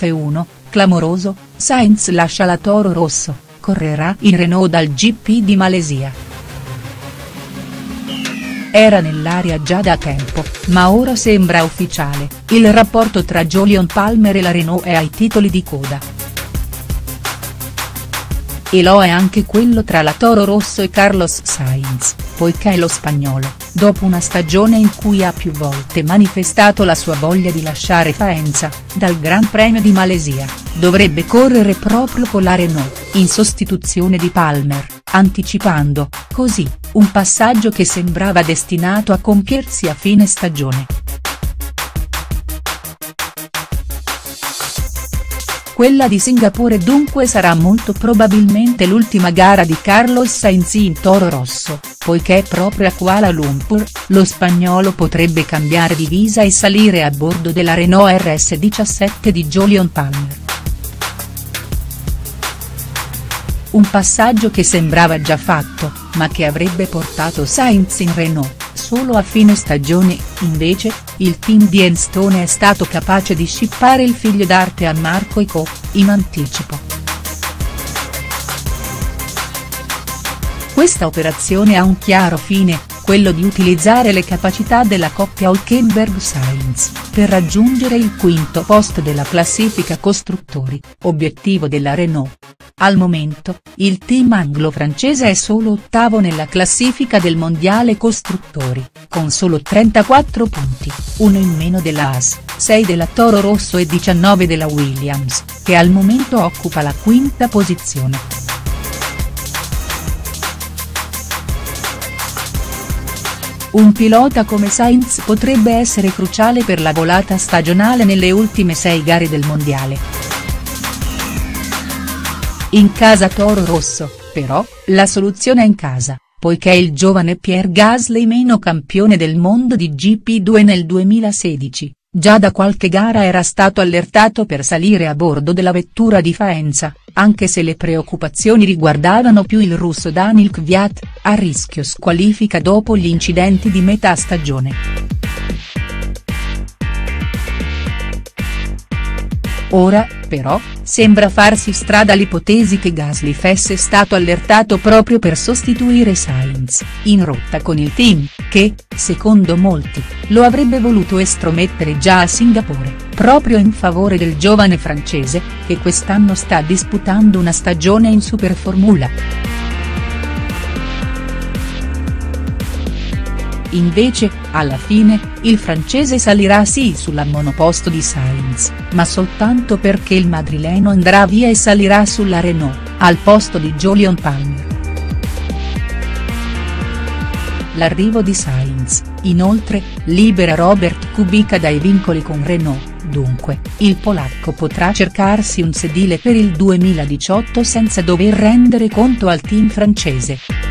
F1, clamoroso, Sainz lascia la Toro Rosso, correrà in Renault dal GP di Malesia. Era nell'aria già da tempo, ma ora sembra ufficiale, il rapporto tra Jolion Palmer e la Renault è ai titoli di coda. E lo è anche quello tra la Toro Rosso e Carlos Sainz, poiché lo spagnolo, dopo una stagione in cui ha più volte manifestato la sua voglia di lasciare Faenza, dal Gran Premio di Malesia, dovrebbe correre proprio con la Renault, in sostituzione di Palmer, anticipando, così, un passaggio che sembrava destinato a compiersi a fine stagione. Quella di Singapore dunque sarà molto probabilmente l'ultima gara di Carlos Sainz in Toro Rosso, poiché proprio a Kuala Lumpur, lo spagnolo potrebbe cambiare divisa e salire a bordo della Renault RS17 di Jolion Palmer. Un passaggio che sembrava già fatto, ma che avrebbe portato Sainz in Renault, solo a fine stagione, invece, il team di Enstone è stato capace di scippare il figlio d'arte a Marco Ico, in anticipo. Questa operazione ha un chiaro fine, quello di utilizzare le capacità della coppia Hülkenberg-Sainz, per raggiungere il quinto posto della classifica costruttori, obiettivo della Renault. Al momento, il team anglo-francese è solo ottavo nella classifica del mondiale costruttori, con solo 34 punti, uno in meno della Haas, 6 della Toro Rosso e 19 della Williams, che al momento occupa la quinta posizione. Un pilota come Sainz potrebbe essere cruciale per la volata stagionale nelle ultime sei gare del mondiale. In casa Toro Rosso, però, la soluzione è in casa, poiché il giovane Pierre Gasly meno campione del mondo di GP2 nel 2016, già da qualche gara era stato allertato per salire a bordo della vettura di Faenza, anche se le preoccupazioni riguardavano più il russo Daniil Kvyat, a rischio squalifica dopo gli incidenti di metà stagione. Ora, però, sembra farsi strada l'ipotesi che Gasly fosse stato allertato proprio per sostituire Sainz, in rotta con il team, che, secondo molti, lo avrebbe voluto estromettere già a Singapore, proprio in favore del giovane francese, che quest'anno sta disputando una stagione in Superformula. Invece, alla fine, il francese salirà sì sulla monoposto di Sainz, ma soltanto perché il madrileno andrà via e salirà sulla Renault, al posto di Jolion Palmer. L'arrivo di Sainz, inoltre, libera Robert Kubica dai vincoli con Renault, dunque, il polacco potrà cercarsi un sedile per il 2018 senza dover rendere conto al team francese.